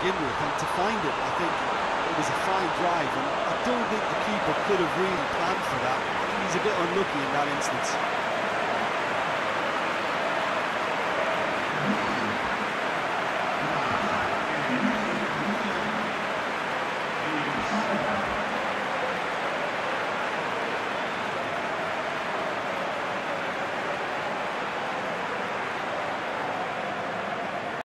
begin with, and to find it, I think it was a fine drive, and I don't think the keeper could have really planned for that. I think He's a bit unlucky in that instance.